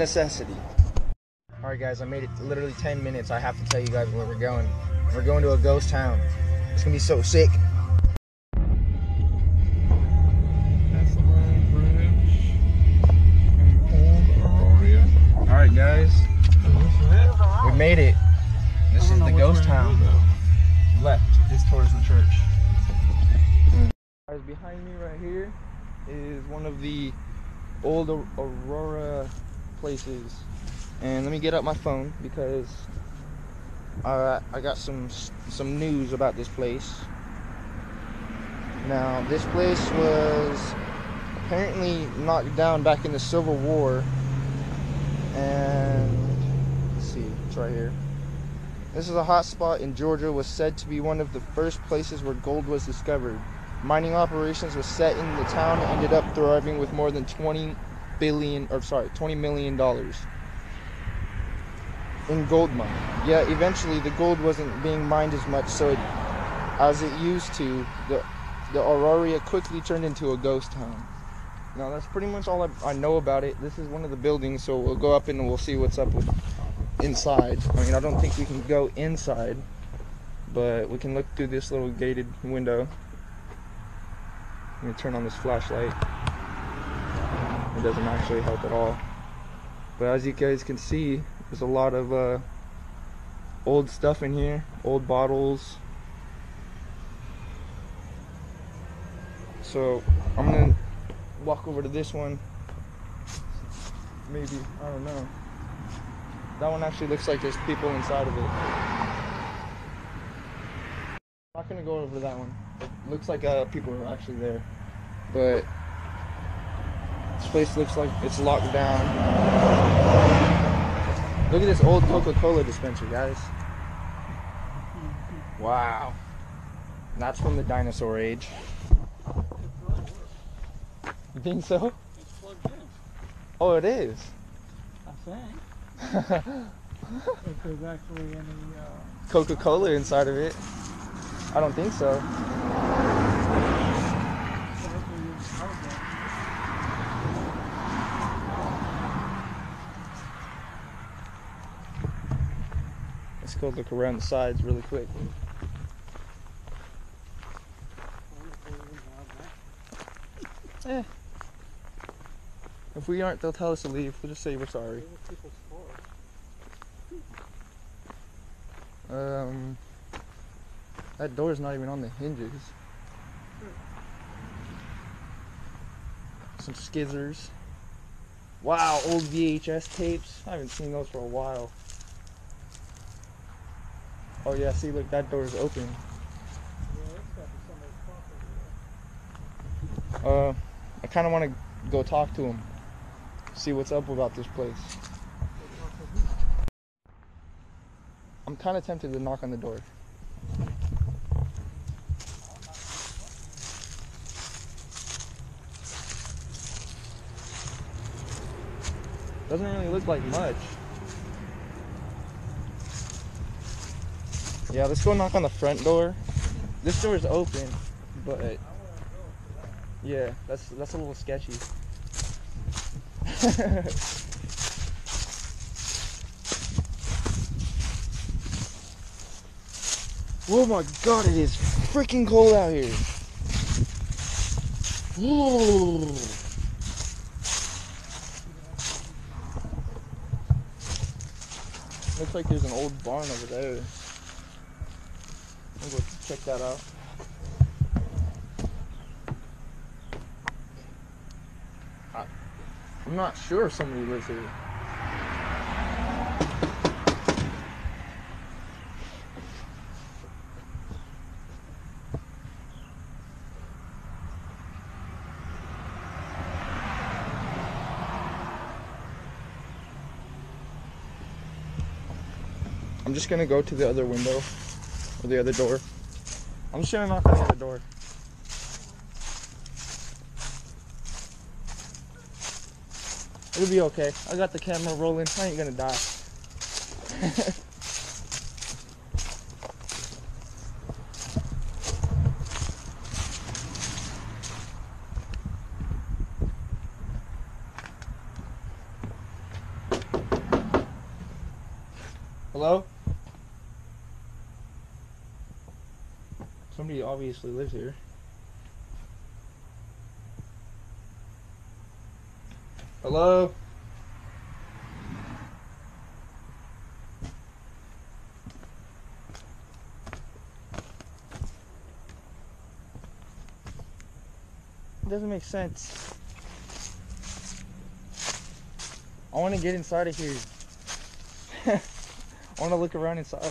It's a necessity. Alright guys, I made it literally 10 minutes. I have to tell you guys where we're going. We're going to a ghost town. It's gonna be so sick. That's the Road Bridge in Old Auraria. Alright guys, we made it. This is the ghost town. Left is towards the church. Guys, behind me right here is one of the old Auraria places. And let me get up my phone because I got some some news about this place. Now, this place was apparently knocked down back in the Civil War. And let's see, it's right here. This is a hot spot in Georgia was said to be one of the first places where gold was discovered. Mining operations was set in the town and ended up thriving with more than 20 billion or sorry, 20 million dollars in gold mining. Yeah, eventually the gold wasn't being mined as much so it, as it used to. The the Auraria quickly turned into a ghost town. Now that's pretty much all I, I know about it. This is one of the buildings, so we'll go up and we'll see what's up with inside. I mean, I don't think we can go inside, but we can look through this little gated window. Let me turn on this flashlight. It doesn't actually help at all. But as you guys can see, there's a lot of uh, old stuff in here, old bottles. So I'm gonna walk over to this one. Maybe I don't know. That one actually looks like there's people inside of it. I'm not gonna go over that one. It looks like uh, people are actually there, but this place looks like it's locked down. Look at this old Coca-Cola dispenser, guys. Wow, that's from the dinosaur age. You think so? It's plugged in, Oh, it is. I think. If there's actually any, uh, Coca-Cola inside of it. I don't think so. hopefully you know that. Let's go look around the sides really quick. Eh. If we aren't, they'll tell us to leave. We'll just say we're sorry. Um, that door's not even on the hinges. Some skizzers. Wow, old VHS tapes. I haven't seen those for a while. Oh yeah, see, look, that door is open. Uh, I kind of want to go talk to him, see what's up about this place. I'm kind of tempted to knock on the door. Doesn't really look like much. Yeah, let's go knock on the front door. This door is open, but yeah, that's that's a little sketchy. oh my god, it is freaking cold out here. Looks like there's an old barn over there. Go check that out. I, I'm not sure if somebody lives here. I'm just gonna go to the other window or the other door. I'm just on the other door. It'll be okay. I got the camera rolling. I ain't gonna die. Hello? Somebody obviously lives here. Hello? It doesn't make sense. I want to get inside of here. I want to look around inside.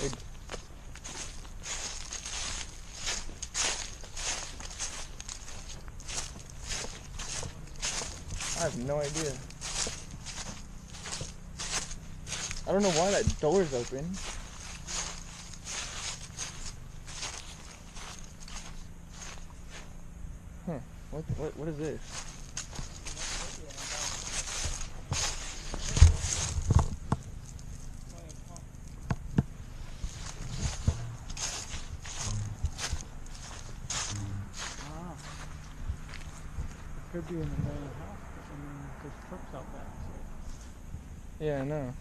I have no idea. I don't know why that door's open. Huh. What, what, what is this? Ah. Could be in the main house, but I mean, there's trucks out back, so. Yeah, I know.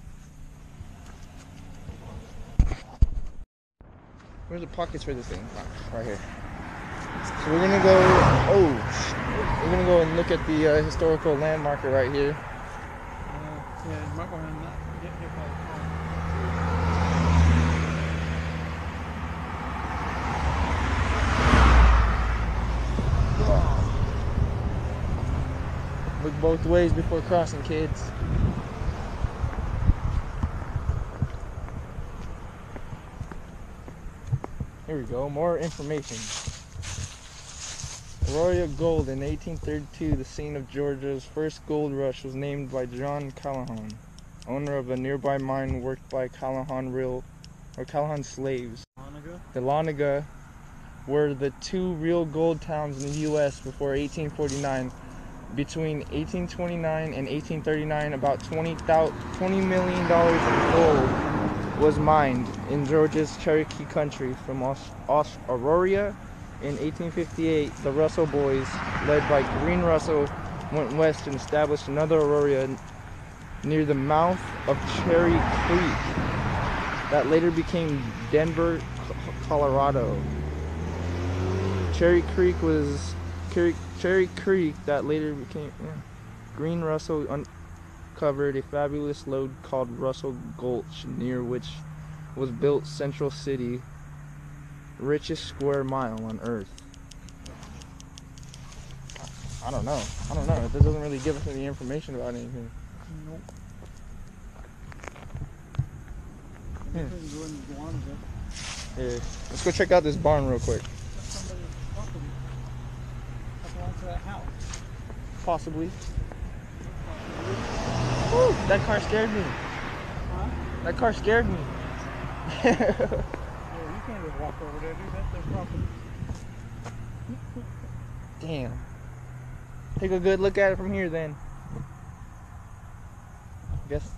Where's the pockets for this thing? Ah, Right here. So we're gonna go. Oh, we're gonna go and look at the uh, historical landmarker right here. Uh, yeah, you might want to not get hit by a car. Look both ways before crossing, kids. Here we go. More information. Auraria Gold in 1832, the scene of Georgia's first gold rush, was named by John Callahan, owner of a nearby mine worked by Callahan real or Callahan slaves. Dahlonega were the two real gold towns in the U.S. before 1849. Between 1829 and 1839, about 20, thou- $20 million of gold was mined in Georgia's Cherokee country from Os- Os- Auraria. In 1858, the Russell boys, led by Green Russell, went west and established another Auraria near the mouth of Cherry Creek that later became Denver, Colorado. Cherry Creek was Cherry, Cherry Creek that later became yeah. Green Russell uncovered a fabulous lode called Russell Gulch near which was built Central City, richest square mile on earth. I don't know. I don't know. This doesn't really give us any information about anything. Nope. Hmm. I guess we can go in the Monica. Yeah. Let's go check out this barn real quick. That's somebody's property. That belongs to that house. Possibly. Woo, that car scared me. Huh? That car scared me. Yeah, you can't just walk over there, dude. That's their property. Damn. Take a good look at it from here then. I Guess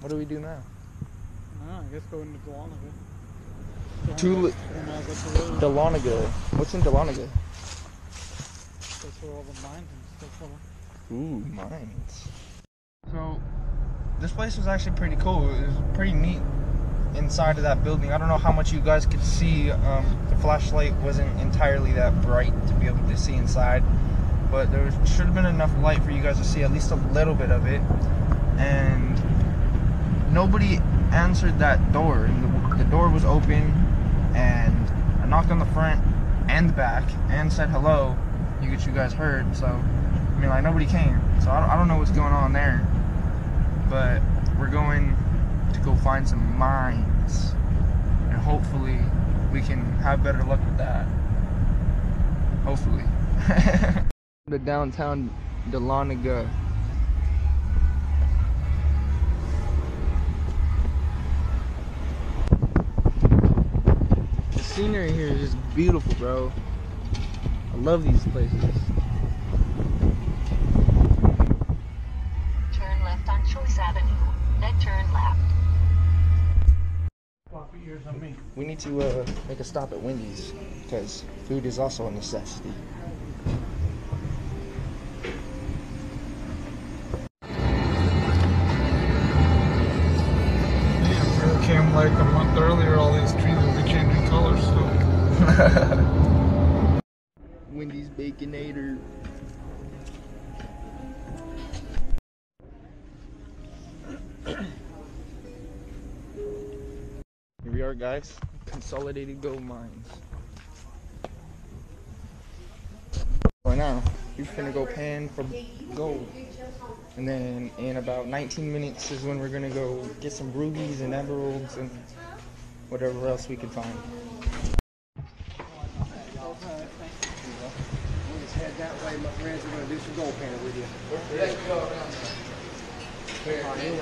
what do we do now? Ah, I guess go into Monica. To- And now go to the road. Dahlonega. What's in Dahlonega? That's where all the mines and stuff are. Ooh, mines. So, this place was actually pretty cool. It was pretty neat inside of that building. I don't know how much you guys could see. Um, the flashlight wasn't entirely that bright to be able to see inside, but there should have been enough light for you guys to see at least a little bit of it. And nobody answered that door. And the, the door was open, and I knocked on the front and the back and said hello. You get you guys heard. So, I mean, like nobody came. So I don't, I don't know what's going on there. But we're going to go find some mines, and hopefully we can have better luck with that. Hopefully. the downtown Dahlonega. The scenery here is just beautiful, bro. I love these places. Turn left on Choice Avenue, then turn left. Floppy ears on me. We need to uh, make a stop at Wendy's because food is also a necessity. Baconator. Here we are, guys. Consolidated Gold Mines. Right now, we're gonna go pan for gold. And then in about 19 minutes is when we're gonna go get some rubies and emeralds and whatever else we can find. 不认识啊可以联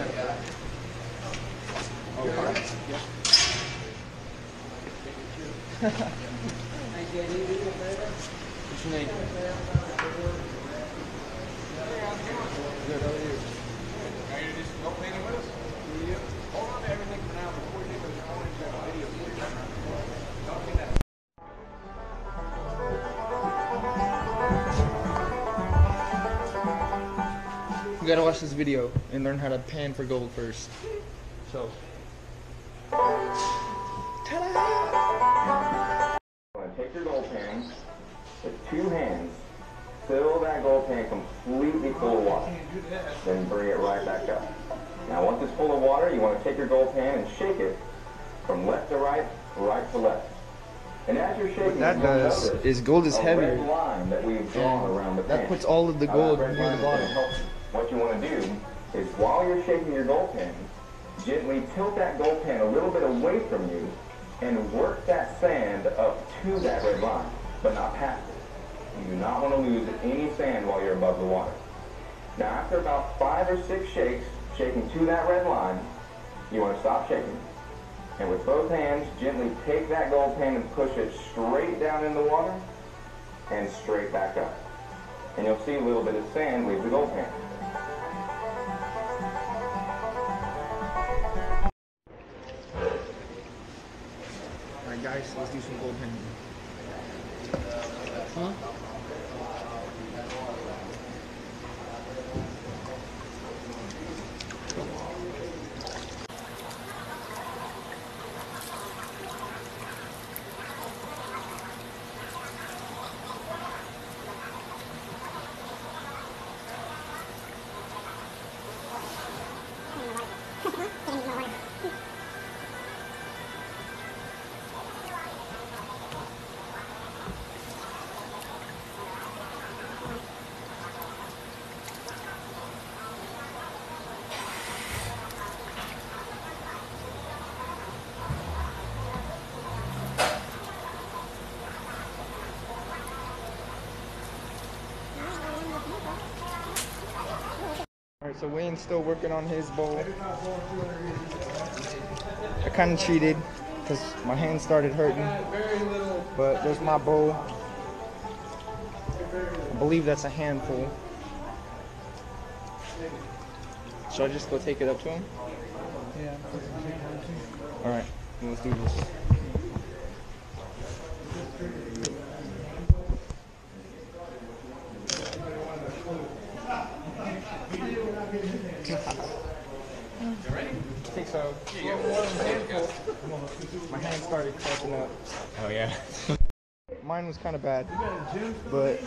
你去那个。Gotta watch this video and learn how to pan for gold first. So. Ta-da! Take your gold pan with two hands, fill that gold pan completely full of water, then bring it right back up. Now once it's full of water, you want to take your gold pan and shake it from left to right, right to left. And as you're shaking, What that you'll does is gold is a heavier. line that we've drawn around the that pan. puts all of the gold that near the is bottom. What you want to do is while you're shaking your gold pan, gently tilt that gold pan a little bit away from you and work that sand up to that red line, but not past it. You do not want to lose any sand while you're above the water. Now after about five or six shakes, shaking to that red line, you want to stop shaking. And with both hands, gently take that gold pan and push it straight down in the water and straight back up. And you'll see a little bit of sand leave the gold pan. So Wayne's still working on his bowl. I kind of cheated because my hand started hurting. But there's my bowl. I believe that's a handful. Should I just go take it up to him? Yeah. Alright, let's do this. I think so. My hand started cracking up. Oh yeah. Mine was kind of bad, but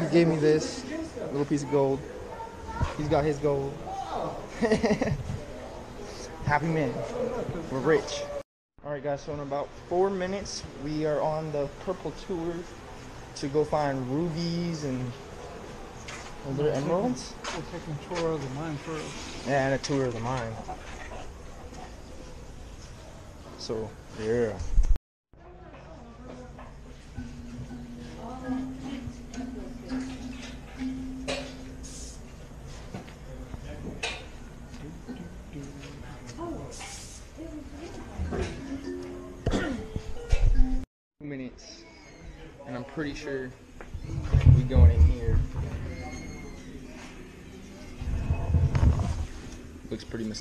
he gave me this little piece of gold. He's got his gold. Happy man. We're rich. All right, guys. So in about four minutes, we are on the purple tour to go find rubies and are there emeralds? We're taking a tour of the mine first. Yeah, and a tour of the mine. So yeah.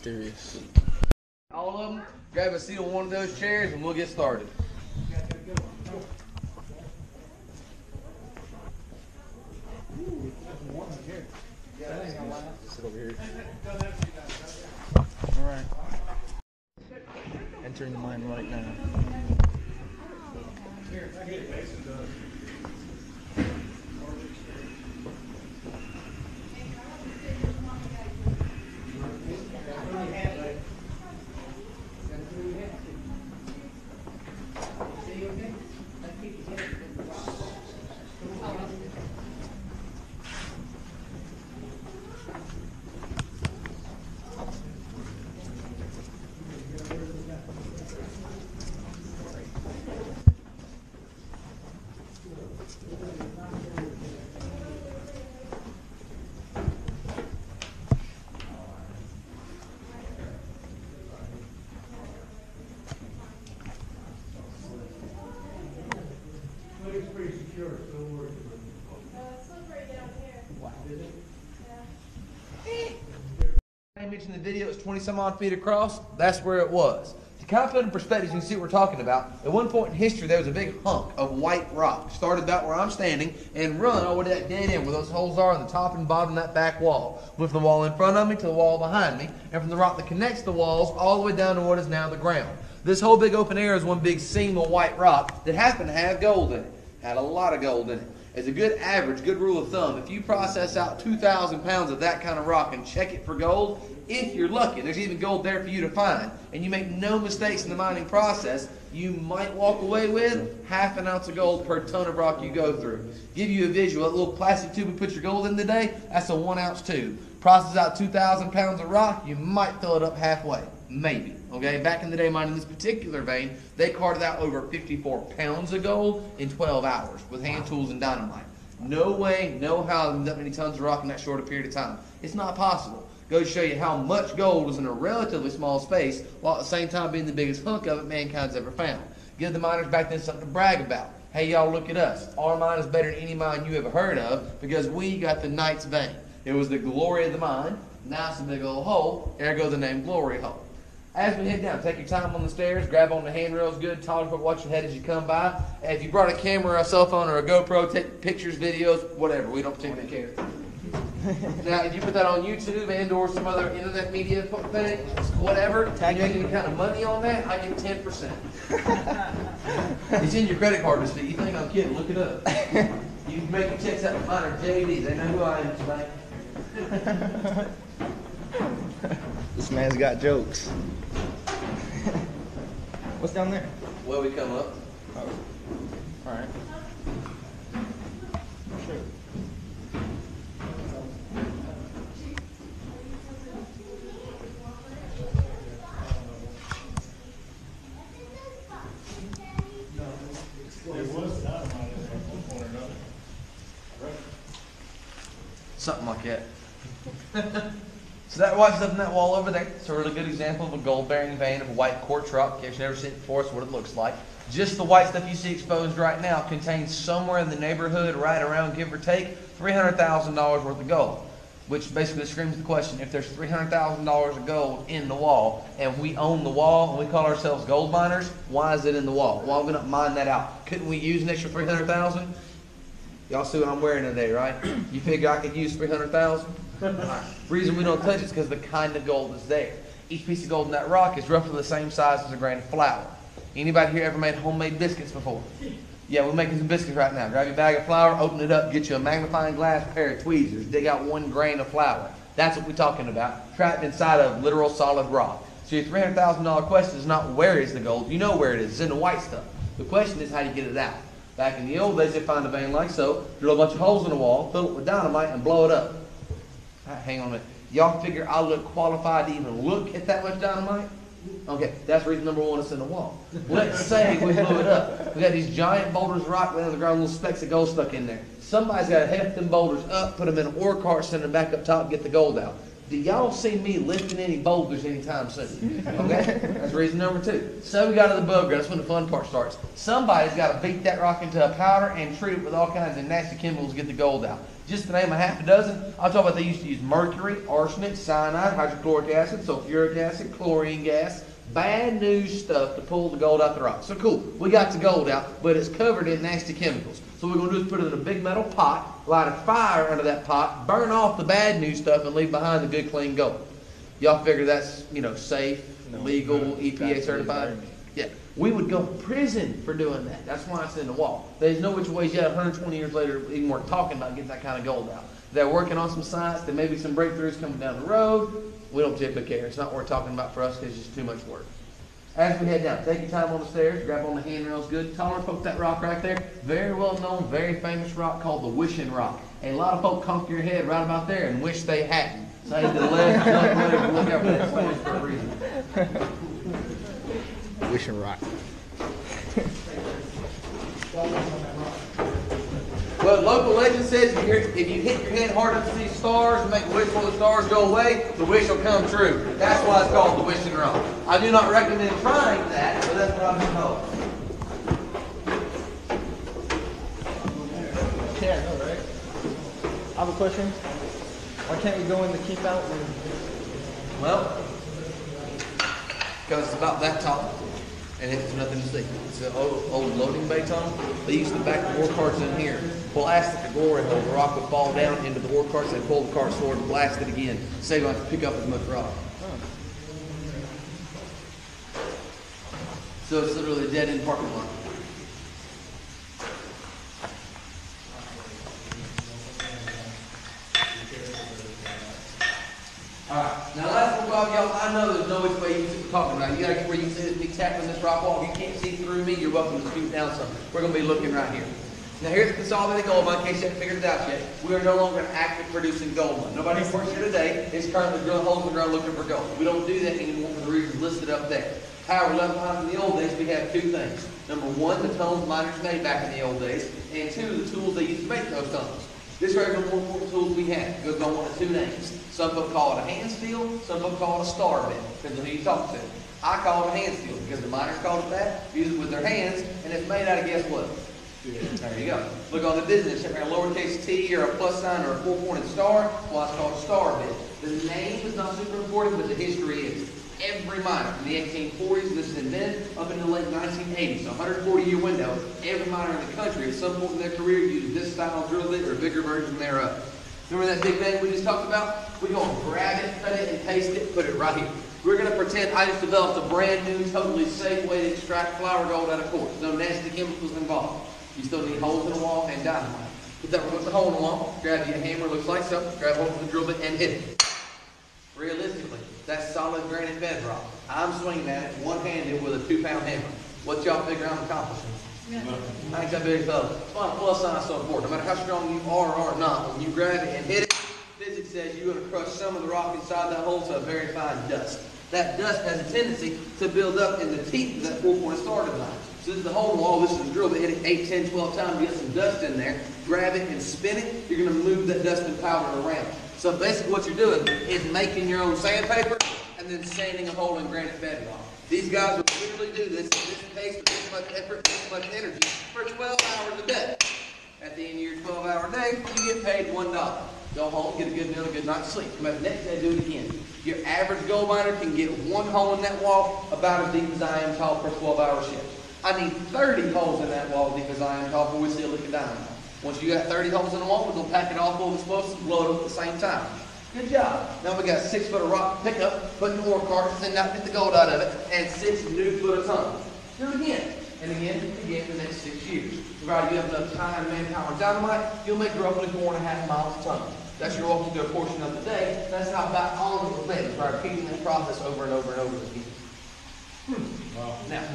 Mysterious. All of them, grab a seat on one of those chairs and we'll get started. Sit over here. All right. entering the mine right now. I mentioned the video it's 20 some odd feet across. That's where it was. To kind of put in perspective, you can see what we're talking about. At one point in history, there was a big hunk of white rock. Started about where I'm standing and run over to that dead end where those holes are on the top and bottom of that back wall. Went from the wall in front of me to the wall behind me, and from the rock that connects the walls all the way down to what is now the ground. This whole big open area is one big seam of white rock that happened to have gold in it. Had a lot of gold in it. As a good average, good rule of thumb, if you process out 2,000 pounds of that kind of rock and check it for gold, if you're lucky, there's even gold there for you to find, and you make no mistakes in the mining process, you might walk away with half an ounce of gold per ton of rock you go through. Give you a visual, that little plastic tube we put your gold in today, that's a one ounce tube. Process out 2,000 pounds of rock, you might fill it up halfway. Maybe. Okay, back in the day, mining this particular vein, they carted out over 54 pounds of gold in 12 hours with hand tools and dynamite. No way, no how that many tons of rock in that short a period of time. It's not possible. Goes to show you how much gold was in a relatively small space, while at the same time being the biggest hunk of it mankind's ever found. Give the miners back then something to brag about. Hey, y'all, look at us. Our mine is better than any mine you ever heard of because we got the Knight's vein. It was the glory of the mine. Now it's a big old hole, ergo the name Glory Hole. As we head down, take your time on the stairs, grab on the handrails good, tall tolerate watch your head as you come by. And if you brought a camera, a cell phone, or a GoPro, take pictures, videos, whatever. We don't particularly care. now, if you put that on YouTube and or some other internet media thing, whatever, and you make any kind of money on that, I get 10%. it's in your credit card receipt. You think I'm kidding, look it up. You can make your checks out to mine or JD. They know who I am tonight. This man's got jokes. What's down there? Where we come up. Oh. All right. Sure. Something like that. so that white stuff in that wall over there, it's a really good example of a gold-bearing vein of a white quartz rock. Case you've never seen it before, it's what it looks like. Just the white stuff you see exposed right now contains somewhere in the neighborhood, right around, give or take, $300,000 worth of gold. Which basically screams the question, if there's $300,000 of gold in the wall, and we own the wall, and we call ourselves gold miners, why is it in the wall? Why are we not mine that out? Couldn't we use an extra 300000 Y'all see what I'm wearing today, right? You figure I could use 300000 Reason we don't touch it is because the kind of gold is there. Each piece of gold in that rock is roughly the same size as a grain of flour. Anybody here ever made homemade biscuits before? Yeah, we're making some biscuits right now. Grab your bag of flour, open it up, get you a magnifying glass, pair of tweezers, dig out one grain of flour. That's what we're talking about. Trapped inside of literal solid rock. So your $300,000 question is not where is the gold. You know where it is. It's in the white stuff. The question is how do you get it out? Back in the old days, they find a vein like so, drill a bunch of holes in the wall, fill it with dynamite, and blow it up. Hang on a minute. Y'all figure I look qualified to even look at that much dynamite? Okay, that's reason number one, it's in the wall. Let's say we blew it up. We got these giant boulders rock laying on the ground, little specks of gold stuck in there. Somebody's got to heft them boulders up, put them in an ore cart, send them back up top, get the gold out. Do y'all see me lifting any boulders anytime soon? Okay? That's reason number two. So we got to the above ground. That's when the fun part starts. Somebody's got to beat that rock into a powder and treat it with all kinds of nasty chemicals to get the gold out. Just to name a half a dozen, I'll talk about they used to use mercury, arsenic, cyanide, hydrochloric acid, sulfuric acid, chlorine gas, bad news stuff to pull the gold out the rock. So cool, we got the gold out, but it's covered in nasty chemicals. So what we're going to do is put it in a big metal pot, light a fire under that pot, burn off the bad news stuff, and leave behind the good clean gold. Y'all figure that's you know safe No, legal, no, EPA certified. Yeah, we would go to prison for doing that. That's why it's in the wall. There's no which ways yet, 120 years later, even we're talking about getting that kind of gold out. They're working on some science. There may be some breakthroughs coming down the road. We don't typically care. It's not we're talking about for us because it's just too much work. As we head down, take your time on the stairs, grab on the handrails good. Taller poke that rock right there. Very well known, very famous rock called the Wishing Rock. A lot of folk conk your head right about there and wish they hadn't. Say to the left, left, left, look out for that swing for a reason. Wishing rock. Well, local legend says if you, if you hit your head hard enough to see stars and make a wish for the stars go away, the wish will come true. That's why it's called the wishing rock. I do not recommend trying that, but that's what I've been told. Yeah, I know, right? I have a question. Why can't we go in the keep out room? Well, because it's about that tall, and it's nothing to see. It's an old, old loading bay tunnel. They used to back the war carts in here, blast the glory hole. The rock would fall down into the war carts. They'd pull the carts forward and blast it again, so you don't have to pick up as much rock. So it's literally a dead end parking lot. Alright, now last one, Bob, y'all, I know there's no which way you keep talking about. You gotta where you can see this tapping this rock wall. If you can't see through me, you're welcome to scoot down some. We're gonna be looking right here. Now here's the consolidated gold mine, in case you haven't figured it out yet. We are no longer an active producing gold mine. Nobody who works here today is currently drilling holes in the ground looking for gold. We don't do that anymore for the reasons listed up there. However, left behind in the old days, we have two things. Number one, the tunnels miners made back in the old days, and two, the tools they used to make those tunnels. This right here is the more important tools we have. It goes on one of two names. Some folks call it a hand steel, some folks call it a star bit. Depends on who you talk to. I call it a hand steel because the miners called it that, use it with their hands, and it's made out of guess what? There you go. Look on the business, if a lowercase t or a plus sign or a four-pointed star, well, it's called a star bit. The name is not super important, but the history is. Every miner from the 1840s, this is up into the late 1980s, so 140 year window, every miner in the country at some point in their career used this style of drill bit or a bigger version thereof. Remember that big bang we just talked about? We're going to grab it, cut it, and paste it, put it right here. We're going to pretend I just developed a brand new, totally safe way to extract flour gold out of quartz. No nasty chemicals involved. You still need holes in the wall and dynamite. Put that one with the hole in the wall, grab you a hammer, looks like so, grab hold of the drill bit and hit it. Realistically, that's solid granite bedrock. I'm swinging at it one-handed with a two-pound hammer. What y'all figure I'm accomplishing? I ain't that big. That's why plus sign so important. No matter how strong you are or are not, when you grab it and hit it, physics says you're going to crush some of the rock inside that hole to a very fine dust. That dust has a tendency to build up in the teeth of that four-pointed star design. So this is the hole wall. This is the drill bit. Hit it 8, 10, 12 times. You get some dust in there. Grab it and spin it. You're going to move that dust and powder around. So basically what you're doing is making your own sandpaper and then sanding a hole in granite bedrock. These guys will literally do this this with this much effort, this much energy for 12 hours a day. At the end of your 12 hour day, you get paid $1. Go home, get a good meal, a good night's sleep. Come the next day, do it again. Your average gold miner can get one hole in that wall about as deep as I am tall for 12 hour shift. I need 30 holes in that wall deep as I am tall for we see a liquid diamond. Once you got 30 holes in the wall, we're going to pack it all full of explosives, and blow it up at the same time. Good job. Now we got six foot of rock pickup, put in the ore cart, send out, get the gold out of it, and six new foot of tunnel. Do it again, and again, and again for the next six years. Provided you have enough time, manpower, and dynamite, you'll make roughly four and a half miles a ton. That's your walking to portion of the day. That's how about all of the things by repeating this process over and over and over again. Hmm. Now,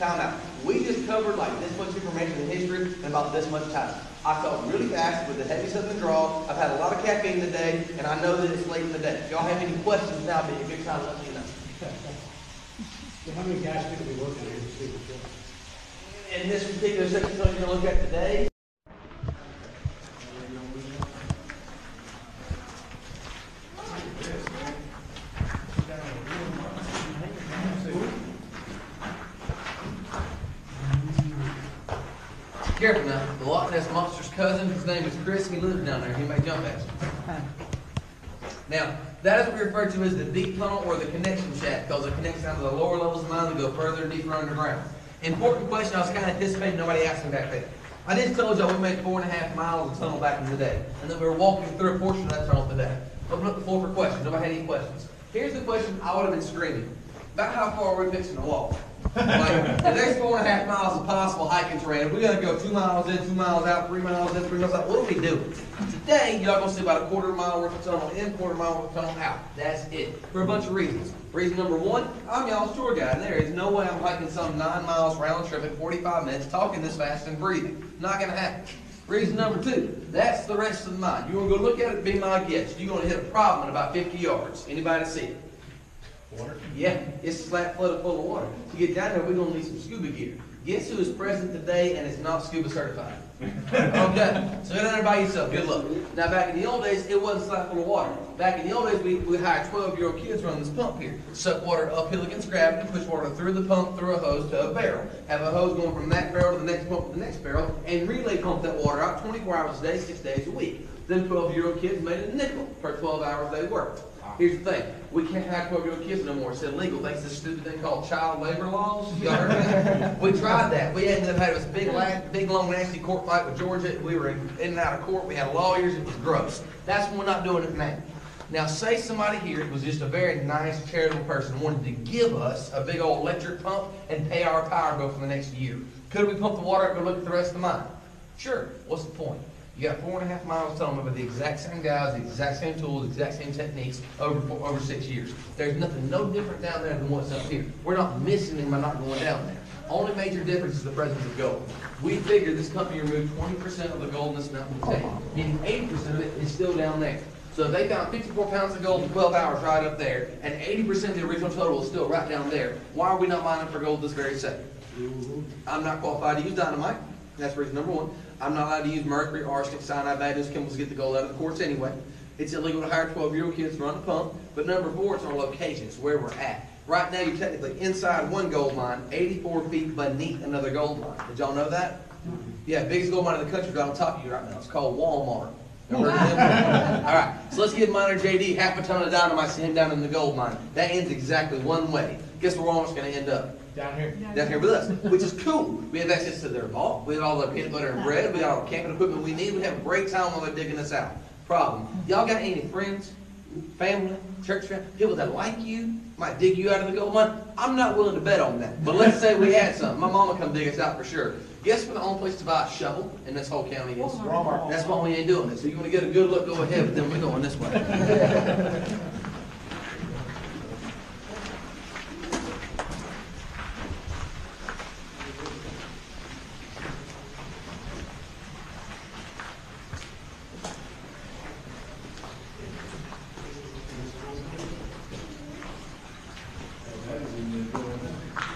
time out. We just covered like this much information in history in about this much time. I felt really fast with the heavy stuff in the draw. I've had a lot of caffeine today, and I know that it's late in the day. If y'all have any questions now, be a good time to let me know. So how many guys could be working here this week? In this particular section you're going to look at today, Careful now. The Loch Ness Monster's cousin, his name is Chris. He lives down there. He may jump at you. Now, that is what we refer to as the deep tunnel or the connection shaft because it connects down to the lower levels of the mine to go further and deeper underground. Important question. I was kind of anticipating nobody asking back there. I just told y'all we made four and a half miles of tunnel back in the day, and then we were walking through a portion of that tunnel today. Open up the floor for questions. Nobody had any questions. Here's the question I would have been screaming. About how far are we fixing to walk? Like, the next four and a half miles of possible hiking terrain, if we gotta go two miles in, two miles out, three miles in, three miles out, what are we doing? Today, y'all gonna see about a quarter mile worth of tunnel in, quarter mile worth of tunnel out. That's it, for a bunch of reasons. Reason number one, I'm y'all's tour guide, and there is no way I'm hiking some nine miles round trip in forty-five minutes, talking this fast and breathing. Not gonna happen. Reason number two, that's the rest of the mine. You wanna go look at it, be my guest. You're gonna hit a problem in about fifty yards. Anybody see it? Water? Yeah, it's flat flooded full of water. To get down there, we're gonna need some scuba gear. Guess who is present today and is not scuba certified? Okay, so get down there by yourself, good luck. Now, back in the old days, it wasn't flat full of water. Back in the old days, we, we hired twelve-year-old kids running this pump here. Suck water uphill against gravity, push water through the pump, through a hose to a barrel. Have a hose going from that barrel to the next pump to the next barrel, and relay pump that water out twenty-four hours a day, six days a week. Then twelve-year-old kids made a nickel per twelve hours they worked. Here's the thing, we can't have twelve-year-old kids no more, it's illegal, thanks to this stupid thing called child labor laws. Y'all heard that? We tried that, we ended up having this big, big, long, nasty court fight with Georgia, we were in in and out of court, we had lawyers, it was gross. That's when we're not doing it now. Now, say somebody here was just a very nice charitable person, wanted to give us a big old electric pump and pay our power bill for the next year. Could we pump the water up and look at the rest of the mine? Sure, what's the point? You got four and a half miles tunnel with the exact same guys, the exact same tools, the exact same techniques over, four- over six years. There's nothing no different down there than what's up here. We're not missing them by not going down there. Only major difference is the presence of gold. We figured this company removed twenty percent of the gold in this mountain contained, meaning eighty percent of it is still down there. So they found fifty-four pounds of gold in twelve hours right up there, and eighty percent of the original total is still right down there, why are we not mining for gold this very second? I'm not qualified to use dynamite. That's reason number one. I'm not allowed to use mercury, arsenic, cyanide, bad news chemicals to get the gold out of the quartz anyway. It's illegal to hire twelve-year-old kids to run the pump. But number four, it's our location, it's where we're at. Right now, you're technically inside one gold mine, eighty-four feet beneath another gold mine. Did y'all know that? Yeah, biggest gold mine in the country right on top of you right now. It's called Walmart. Ever heard of them? All right, so let's give miner JD half a ton of dynamite, send him down in the gold mine. That ends exactly one way. Guess where Walmart's gonna end up? Down here. down here with us, which is cool. We have access to their vault, we have all the peanut butter and bread, we got all the camping equipment we need, we have a great time while they're digging us out. Problem, y'all got any friends, family, church family, people that like you, might dig you out of the gold mine? I'm not willing to bet on that, but let's say we had some, my mama come dig us out for sure. Guess where the only place to buy a shovel in this whole county is? Walmart. That's why we ain't doing it, so you wanna get a good look, go ahead, but then we're going this way.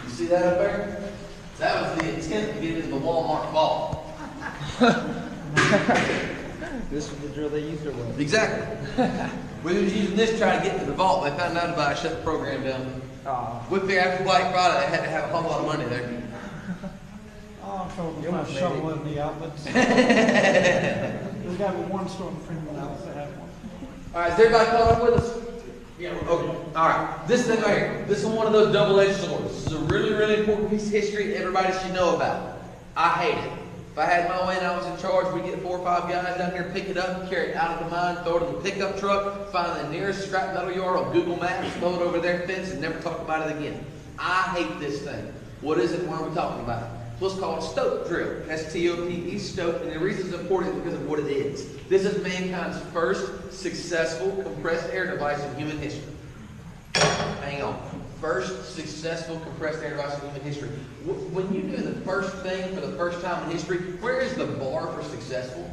You see that up there? That was the intent to get into the Walmart vault. This was the drill they used or what? Exactly. We was to try to get to the vault. They found out about it, shut the program down. Aw. We figured after Black Friday, they had to have a whole lot of money there. Oh, I'm told You if I shovel in the outlets. There's got to be one store in Freeman House that has one. All right, is everybody caught up with us? Yeah. Okay. All right. This thing right here. This is one of those double-edged swords. This is a really, really important piece of history everybody should know about. I hate it. If I had my way and I was in charge, we'd get four or five guys down here, pick it up, carry it out of the mine, throw it in the pickup truck, find the nearest scrap metal yard on Google Maps, throw it over their fence, and never talk about it again. I hate this thing. What is it? Why are we talking about it? It's what's called a stope drill. S-T-O-P-E, Stope. And the reason it's important is because of what it is. This is mankind's first successful compressed air device in human history. Hang on. First successful compressed air device in human history. When you do the first thing for the first time in history, where is the bar for successful?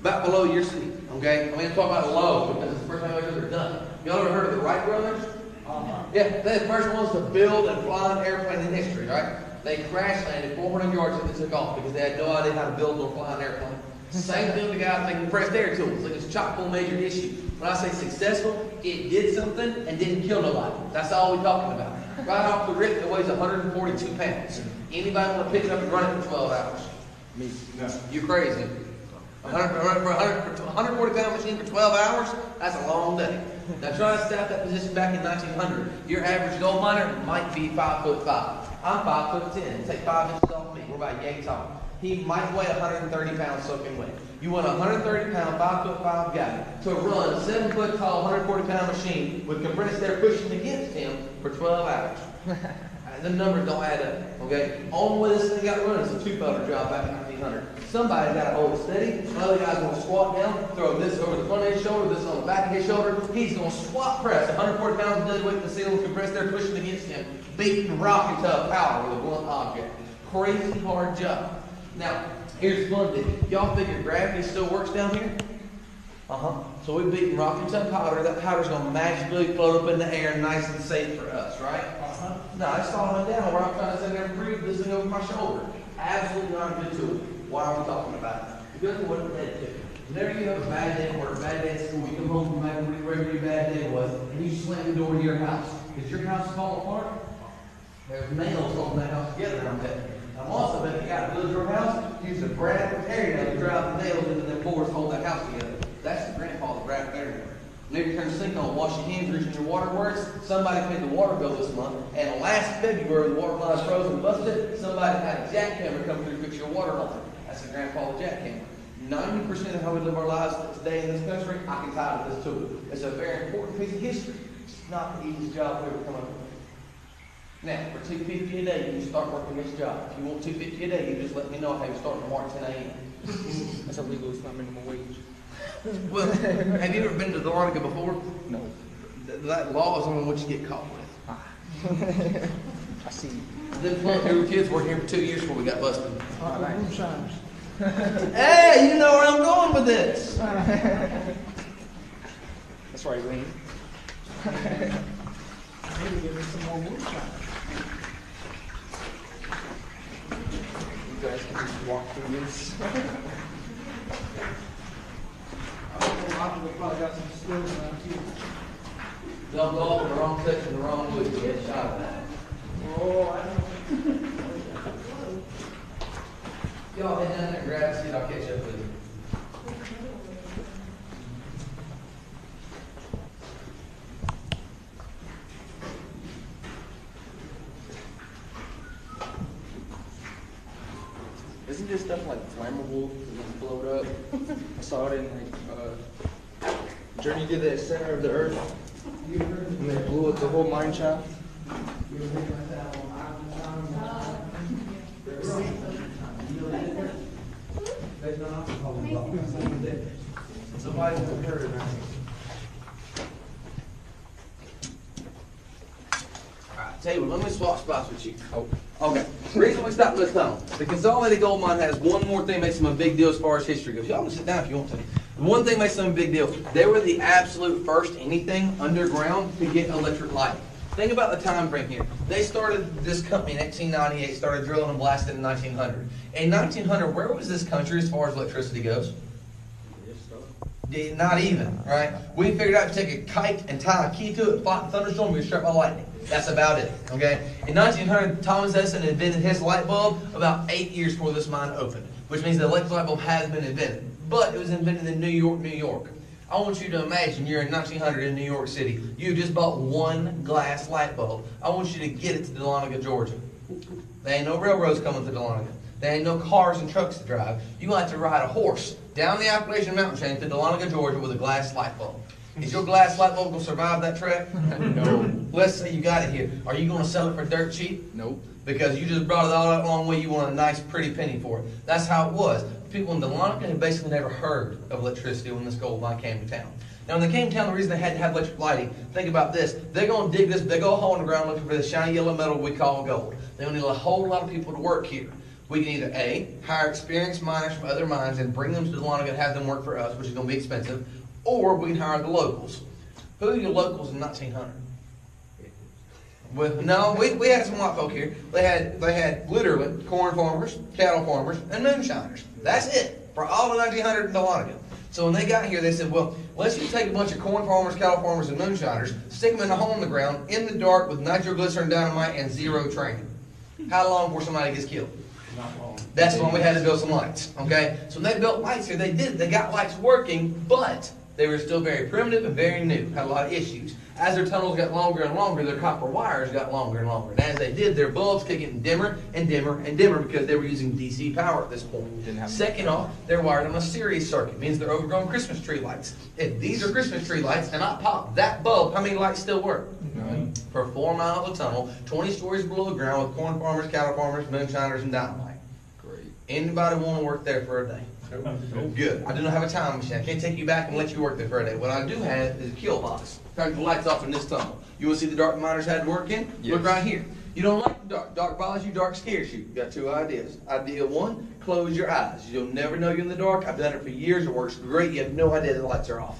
About below your seat, okay? I mean, talking about low because it's the first time I've ever done. Y'all ever heard of the Wright brothers? Uh-huh. Yeah, they're the first ones to build and fly an airplane in history, right? They crash landed 400 yards and they took off because they had no idea how to build or fly an airplane. Same thing with the guys making compressed air tools. Like it's chock full major issue. When I say successful, it did something and didn't kill nobody. That's all we're talking about. Right off the rip, it weighs 142 pounds. Anybody want to pick it up and run it for 12 hours? Me. No. You're crazy. 100, for 100, for 140 pound machine for 12 hours? That's a long day. Now try to staff that position back in 1900. Your average gold miner might be five foot five. I'm five foot ten. Take five inches off me. We're about yay tall. He might weigh 130 pounds soaking wet. You want a 130 pound, five foot five guy to run a seven foot tall, 140 pound machine with compressed air pushing against him for 12 hours. The numbers don't add up, okay? Only way this thing got running is a two putter job back in 1900. Somebody's got to hold it steady. Another guy's going to squat down, throw this over the front of his shoulder, this on the back of his shoulder. He's going to squat press 140 pounds of dead weight in the ceiling, compressed air pushing against him, beating rock into a powder with a blunt object. Crazy hard job. Now, here's the fun thing. Y'all figure gravity still works down here? Uh-huh. So we've beaten rock into powder. That powder's gonna magically float up in the air nice and safe for us, right? Uh-huh. No, it's falling down where I'm trying to sit there and breathe this thing over my shoulder. Absolutely not good to it. Why are we talking about it? Because of what it did to you. Whenever you have a bad day work, a bad day at school, you come home from whatever your bad day was, and you slam the door to your house. Is your house falling apart? There's nails holding that house together, I'm betting. I'm also betting you got to build your house, use a Bradford Terrier to drive the nails into them boards, hold that house together. That's the the Bradford Terrier. Whenever you turn the sink on, wash your hands, reach in your waterworks. somebody paid the water bill this month, and last February, the water line froze and busted, somebody had a jackhammer come through to fix your water line. That's the grandpa of the jackhammer. Ninety percent of how we live our lives today in this country, I can tie to this too. It's a very important piece of history. It's not the easiest job we ever come up with. Now, for two fifty a day, you can start working this job. If you want two fifty a day, you just let me know how you start tomorrow at ten AM. That's illegal. It's not minimum wage. Well, have you ever been to the Dahlonega before? No. Th- That law is only what you get caught with. Ah. I see. Them Flint River kids worked here for two years before we got busted. Uncle Moonshiners. Hey, you know where I'm going with this. That's right, Wayne. I need to get me some more moonshiners. You guys can just walk through this. I think a lot of probably got some skills around here. Don't go off in the wrong section, the wrong way, you get shot at that. Oh, I know. Y'all head down there and grab a seat, I'll catch up with you. Isn't this stuff like flammable? Does it blow up? I saw it in like uh, Journey to the Center of the Earth. And they blew up the whole mine shaft. Somebody's gonna hurt it, man. Alright, tell you what, let me swap spots with you. Oh. Okay. Tunnel. The Consolidated Gold Mine has one more thing makes them a big deal as far as history goes. Y'all can sit down if you want to. One thing makes them a big deal. They were the absolute first anything underground to get electric lighting. Think about the time frame here. They started this company in 1898, started drilling and blasting in 1900. In 1900, where was this country as far as electricity goes? Not even, right? We figured out to take a kite and tie a key to it, fight a thunderstorm, we struck by lightning. That's about it, okay? In 1900, Thomas Edison invented his light bulb about eight years before this mine opened, which means the electric light bulb has been invented. But it was invented in New York, New York. I want you to imagine you're in 1900 in New York City. You just bought one glass light bulb. I want you to get it to Dahlonega, Georgia. There ain't no railroads coming to Dahlonega. There ain't no cars and trucks to drive. You have to ride a horse down the Appalachian Mountain chain to Dahlonega, Georgia with a glass light bulb. Is your glass light bulb gonna survive that trek? No. Let's say you got it here. Are you gonna sell it for dirt cheap? Nope. Because you just brought it all that long way, you want a nice pretty penny for it. That's how it was. People in Dahlonega had basically never heard of electricity when this gold mine came to town. Now, when they came to town, the reason they had to have electric lighting, think about this. They're gonna dig this big old hole in the ground looking for this shiny yellow metal we call gold. They gonna need a whole lot of people to work here. We can either A, hire experienced miners from other mines and bring them to Dahlonega and have them work for us, which is gonna be expensive, or we can hire the locals. Who are your locals in nineteen hundred? Well, no, we, we had some white folk here. They had they had literally corn farmers, cattle farmers, and moonshiners. That's it for all of 1900 in Dahlonega. So when they got here, they said, well, let's just take a bunch of corn farmers, cattle farmers, and moonshiners, stick them in a hole in the ground, in the dark, with nitroglycerin dynamite and zero training. How long before somebody gets killed? Not long. That's when we had to build some lights, okay? So when they built lights here, they did, they got lights working, but They were still very primitive and very new, had a lot of issues. As their tunnels got longer and longer, their copper wires got longer and longer. And as they did, their bulbs kept getting dimmer and dimmer and dimmer because they were using DC power at this point. Didn't have- Second off, they're wired on a series circuit, means they're overgrown Christmas tree lights. If these are Christmas tree lights and I pop that bulb, how many lights still work? For four miles of tunnel, 20 stories below the ground with corn farmers, cattle farmers, moonshiners, and dynamite. Great. Anybody want to work there for a day? Oh, good. I do not have a time machine. I can't take you back and let you work there for a day. What I do have is a kill box. Turn the lights off in this tunnel. You want to see the dark miners had to work in? Look right here. You don't like the dark. Dark bothers you, dark scares you. You got two ideas. Idea one, close your eyes. You'll never know you're in the dark. I've done it for years. It works great. You have no idea the lights are off.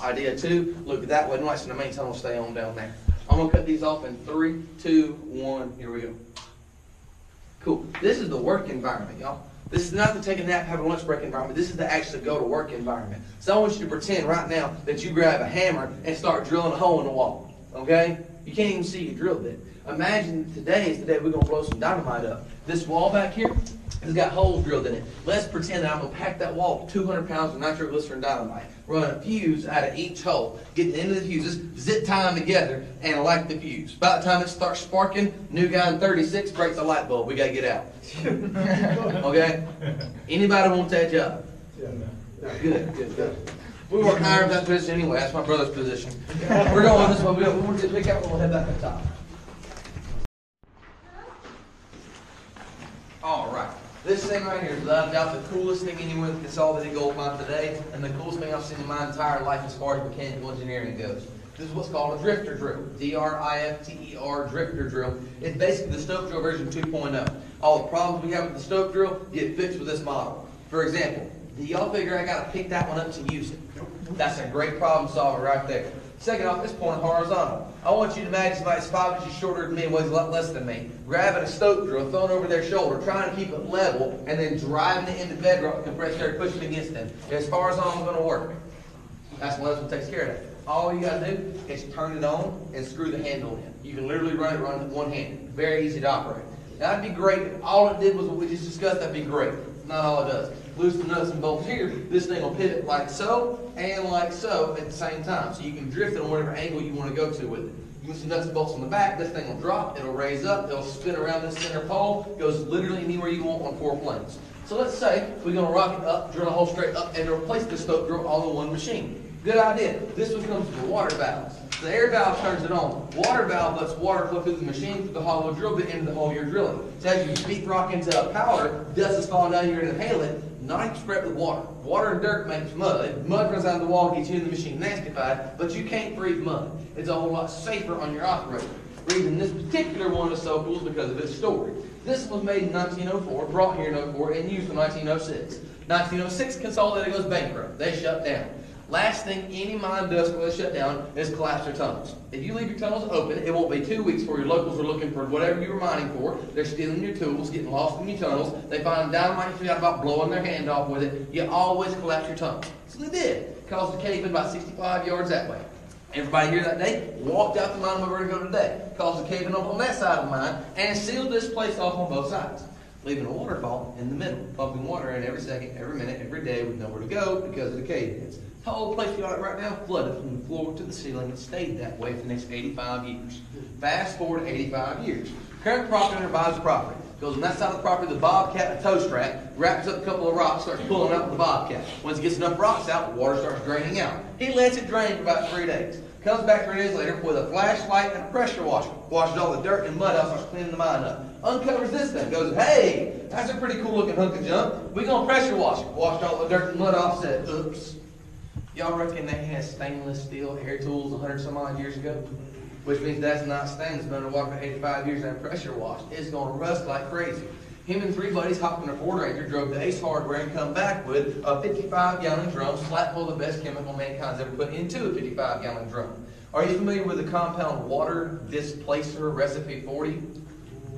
Idea two, look at that way. The lights in the main tunnel stay on down there. I'm going to cut these off in three, two, one. Here we go. Cool. This is the work environment, y'all. This is not the take a nap, have a lunch break environment. This is the actually go to work environment. So I want you to pretend right now that you grab a hammer and start drilling a hole in the wall. Okay? You can't even see you drilled it. Imagine today is the day we're gonna blow some dynamite up. This wall back here has got holes drilled in it. Let's pretend that I'm gonna pack that wall with 200 pounds of nitroglycerin dynamite. Run a fuse out of each hole. Get the end of the fuses, zip tie them together, and light the fuse. By the time it starts sparking, new guy in 36 breaks the light bulb. We gotta get out. Okay? Anybody want that job? Good, good, good. We work higher in that position anyway. That's my brother's position. We're going this way. We don't, gonna pick out. We'll head back up top. All right. This thing right here is without a doubt the coolest thing anyone that saw that gold mine today, and the coolest thing I've seen in my entire life as far as mechanical engineering goes. This is what's called a drifter drill. D-R-I-F-T-E-R, drifter drill. It's basically the stope drill version 2.0. All the problems we have with the stope drill get fixed with this model. For example, do y'all figure I gotta pick that one up to use it? That's a great problem solver right there. Second off, it's pointing horizontal. I want you to imagine somebody's five inches shorter than me, and weighs a lot less than me, grabbing a stope drill, throwing over their shoulder, trying to keep it level, and then driving it into bedrock, compressed air, pushing against them. It's horizontal gonna work. That's what this takes care of that. All you gotta do is turn it on and screw the handle in. You can literally run it run it one hand. Very easy to operate. That'd be great. If all it did was what we just discussed, that'd be great. Not all it does. Loosen the nuts and bolts here. This thing will pivot like so and like so at the same time. So you can drift it on whatever angle you want to go to with it. You loosen nuts and bolts on the back, this thing will drop, it'll raise up, it'll spin around this center pole, goes literally anywhere you want on four planes. So let's say we're gonna rock it up, drill a hole straight up, and replace the stope drill all in one machine. Good idea. This one comes with the water valves. The air valve turns it on. Water valve lets water flow through the machine through the hollow drill bit into the hole you're drilling. So as you beat rock into a powder, dust is falling down, you're gonna inhale it, not spread with water. Water and dirt makes mud. Mud runs out of the wall, gets you in the machine nastified, but you can't breathe mud. It's a whole lot safer on your operator. Reason this particular one is so cool is because of its story. This was made in 1904, brought here in 04, and used in 1906. 1906, Consolidated goes bankrupt. They shut down. Last thing any mine does when they shut down is collapse their tunnels. If you leave your tunnels open, it won't be two weeks before your locals are looking for whatever you were mining for. They're stealing your tools, getting lost in your tunnels. They find dynamite, you forgot about blowing their hand off with it. You always collapse your tunnels. So they did. Caused a cave in about 65 yards that way. Everybody here that day walked out the mine where we're going to go today. Caused a cave in on that side of the mine and sealed this place off on both sides. Leaving a waterfall in the middle, pumping water in every second, every minute, every day with nowhere to go because of the cave. The whole place you got right now flooded from the floor to the ceiling and stayed that way for the next 85 years. Fast forward 85 years. Current property owner buys the property. Goes on that side of the property, the bobcat and a tow strap, wraps up a couple of rocks, starts pulling out the bobcat. Once he gets enough rocks out, the water starts draining out. He lets it drain for about three days. Comes back three days later with a flashlight and a pressure washer. Washes all the dirt and mud out, starts cleaning the mine up. Uncovers this thing, goes, hey, that's a pretty cool looking hunk of junk. we gonna pressure wash it. Washed all the dirt and mud off, said, oops. Y'all reckon they had stainless steel air tools 100 some odd years ago? Which means that's not stainless, been underwater for 85 years and pressure washed. It's gonna rust like crazy. Him and three buddies hopped in a Ford Ranger, drove to Ace Hardware, and come back with a 55 gallon drum, slap full of the best chemical mankind's ever put into a 55 gallon drum. Are you familiar with the compound water displacer recipe 40?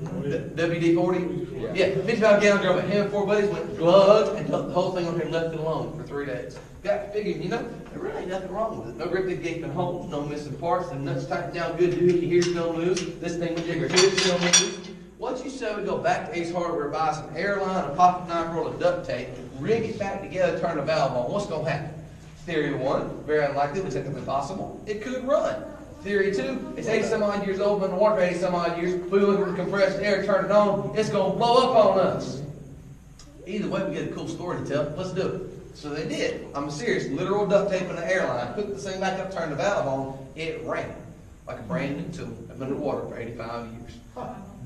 WD 40? Yeah, 55 gallon drum, him and four buddies went glug and dumped the whole thing on and left it alone for three days. Got figured, you know, there really ain't nothing wrong with it. No ripping, gaping holes, no missing parts, the nuts tightened down good, doohickey here's no loose. This thing jigger here's no loose. What you say we go back to Ace Hardware, buy some airline, a pocket knife, roll of duct tape, rig it back together, turn the valve on, what's gonna happen? Theory one, very unlikely, but technically possible. It could run. Theory two, it's 80 some odd years old, been in the water for 80 some odd years. We look at the compressed air, turn it on, it's gonna blow up on us. Either way, we get a cool story to tell. Let's do it. So they did. I'm serious. Literal duct tape in the airline. Put the thing back up, turned the valve on. It ran like a brand new tool. I've been underwater for 85 years.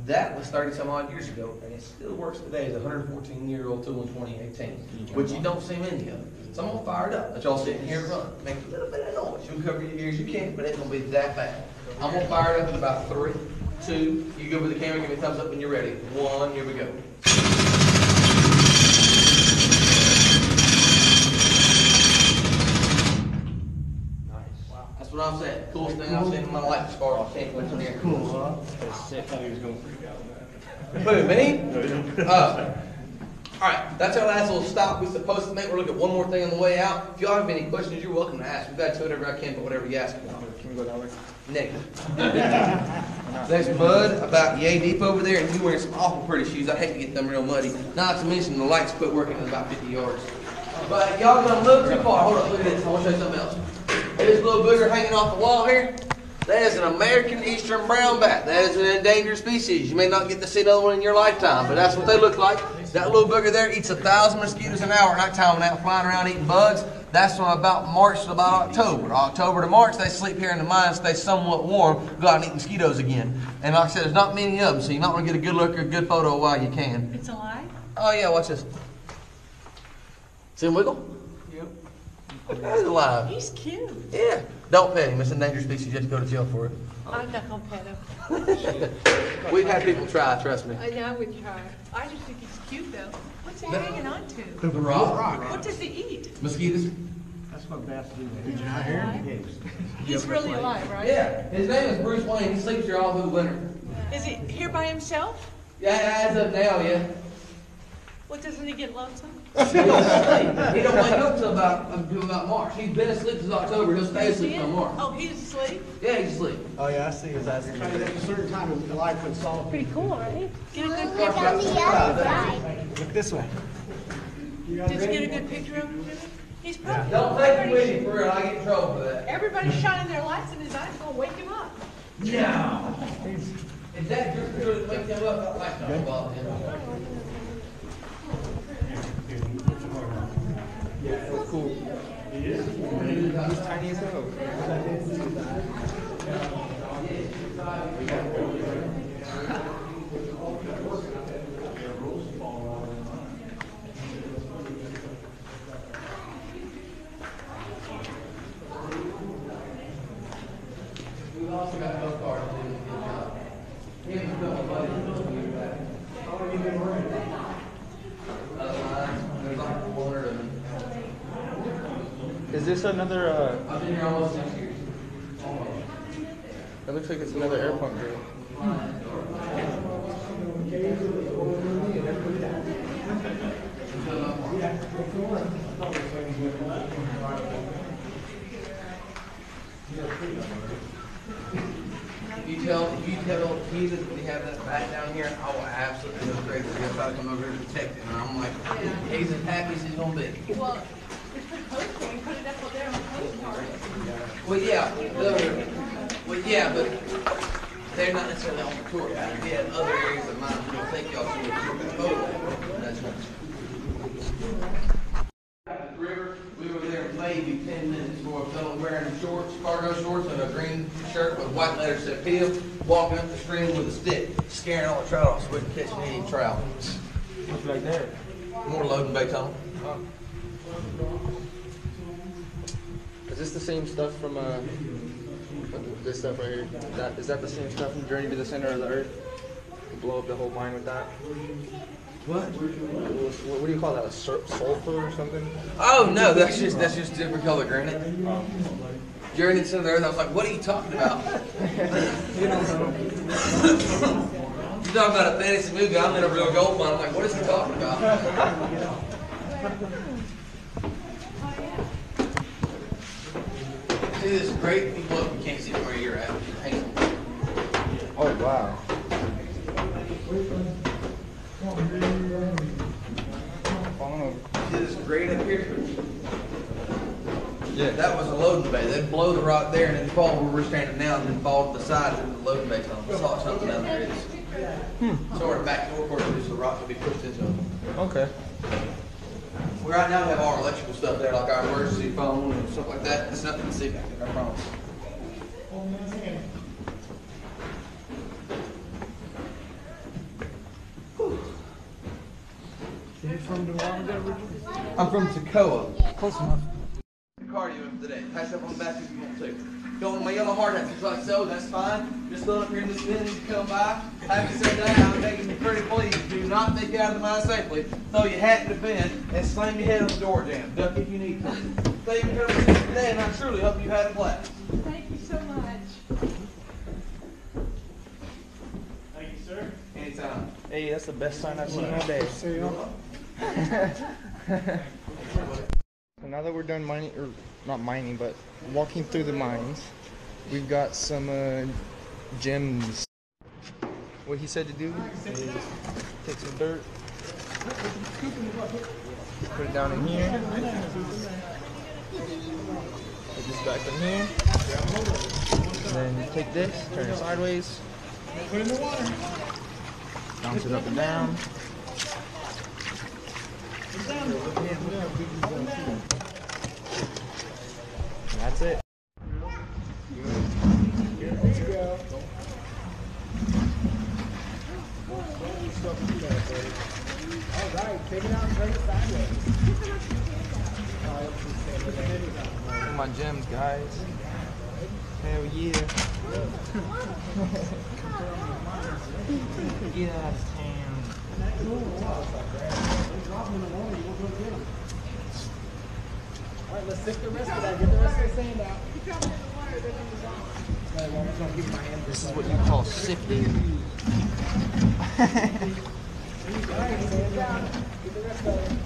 That was 30 some odd years ago, and it still works today as a 114 year old tool in 2018, which you don't see many of. So I'm gonna fire it up. Let y'all sit in here and run. Make a little bit of noise. You can cover your ears, you can, but it ain't gonna be that bad. I'm gonna fire it up in about three, two. You go with the camera, give me a thumbs up when you're ready. One, here we go. What I'm saying. Coolest thing I've seen in my life as far as can't wait to hear. Cool, huh? Who, me? Uh, all right, that's our last little stop we're supposed to make. We'll look at one more thing on the way out. If y'all have any questions, you're welcome to ask. We've got to whatever I can, but whatever you ask. Can we go that way? Nick. There's mud about yay deep over there, and you wearing some awful pretty shoes. I hate to get them real muddy. Not to mention the lights quit working in about 50 yards. But y'all gone a little too far. Hold up, look at this. I want to show you something else. This little booger hanging off the wall here. That is an American Eastern brown bat. That is an endangered species. You may not get to see another one in your lifetime, but that's what they look like. That little booger there eats a thousand mosquitoes an hour nighttime when they're out flying around eating bugs. That's from about March to about October. October to March, they sleep here in the mine, stay somewhat warm, go out and eat mosquitoes again. And like I said, there's not many of them, so you might want to get a good look or a good photo while you can. It's alive? Oh yeah, watch this. See him wiggle? Yep. He's alive. He's cute. Yeah. Don't pet him. It's an endangered species. You have to go to jail for it. I'm not gonna pet him. We've had people try, trust me. I know, I would try. I just think he's cute though. What's he hanging on to? The rock. What does he eat? Mosquitoes. That's what bats do. He's alive? He's really alive, right? Yeah. His name is Bruce Wayne. He sleeps here all through the winter. Is he here by himself? Yeah, as of now, yeah. What, doesn't he get lonesome? He don't sleep. He don't wake up till about uh, until about March. He's been asleep since October. He'll stay asleep till in- March. Oh, he's asleep? Yeah, he's asleep. Oh, yeah, I see his ass. Trying to get a certain time in life when salt. Pretty cool, right? Get a good Look picture. on the other side. Look this way. Did you get a good picture of him? Jimmy? He's probably. Don't take him with you for real. I get in trouble for that. Everybody's shining their lights in his eyes, gonna wake him up. No. Is that your picture that wakes him up? I like that about him. Oh, Cool. He's tiny as hell. We've also got both cars. Him and a couple buddies. Other lines, there's like four hundred of them. Is this another, uh, I've been here almost six years. it looks like it's another air pump drill. You tell, you tell me that we have that back down here, I will absolutely go crazy. He'll try to come over here to protect him. And I'm like, he's as happy as he's gonna be. Well, it's been posted, you put it up there on the postcard. Well, yeah, the, well, yeah, but they're not necessarily on the tour guide. We had other areas of mine we'll take y'all to a tour photo. That's what. The river, we were there maybe ten minutes for a fellow wearing shorts, cargo shorts and a green shirt with white letters that peel, walking up the stream with a stick, scaring all the trout off so we can catch any trout. What's back there? More loading bait Baytona. Is this the same stuff from, uh, this stuff right here? That, is that the same stuff from Journey to the Center of the Earth? To blow up the whole mine with that? What? What, what do you call that? A sulfur or something? Oh no, that's just that's just different color granite. The center of the earth, I was like, "What are you talking about?" you talking about a fantasy movie? I'm in a real gold mine. I'm like, "What is he talking about?" See this great people up. You can't see from where you're at. On. Oh, wow. See this grate up here? Yeah, that was a loading bay. They'd blow the rock there and then fall where we're standing now and then fall to the side of the loading bay tunnel. That's all something down there is. Hmm. Sort of back door course, so the rock could be pushed into. Okay. We right now have all our electrical stuff there, like our emergency phone and stuff like that. It's nothing to see back there, I promise. You from Demarvin? I'm from Toccoa. Close enough. Cardio today. Pass up on the back if you want to. Go on my yellow hard hat, just like so, that's fine. Just load up here in this minute you come by. Having said that, I'm begging you pretty please, do not take you out of the mine safely. Throw your hat in the bin and slam your head on the door jam. Duck if you need to. Thank you for coming today, and I truly hope you had a blast. Thank you so much. Thank you, sir. Anytime. Hey, that's the best sign I've seen all day. See ya. So now that we're done mining, or not mining, but walking through the mines, we've got some uh, gems. What he said to do is take some dirt, put it down in here, put this back in here, and then take this, turn it sideways, Put it in the water. Bounce it and down. And that's it. Look at my gems, guys. Hell yeah. Get out of town. All right, let's sift the rest of that. Get the rest of the sand out. Okay, well, I'm just gonna give you my hand. This is what you call sifting. All right, sand down. Get the rest of it.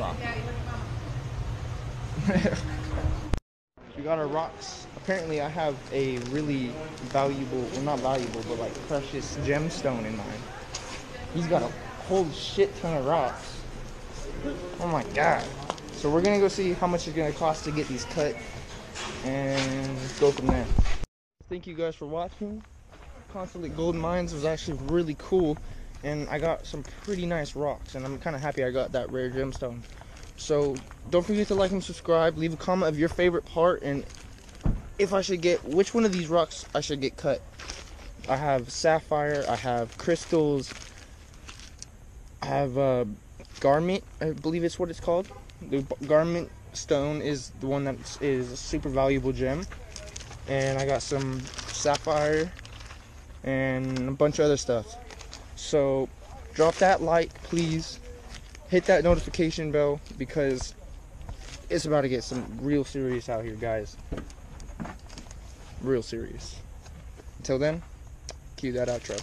Rock. we got our rocks. Apparently, I have a really valuable, well, not valuable, but like precious gemstone in mine. He's got a whole shit ton of rocks. Oh my god. So we're gonna go see how much it's gonna cost to get these cut and go from there. Thank you guys for watching. Consolidated Gold Mines was actually really cool and I got some pretty nice rocks and I'm kind of happy I got that rare gemstone. So don't forget to like and subscribe. Leave a comment of your favorite part and if I should get which one of these rocks I should get cut. I have sapphire, I have crystals, I have uh, garnet, I believe it's what it's called. The garnet stone is the one that is a super valuable gem. And I got some sapphire and a bunch of other stuff. So drop that like, please. Hit that notification bell because it's about to get some real serious out here, guys. Real serious. Until then, cue that outro.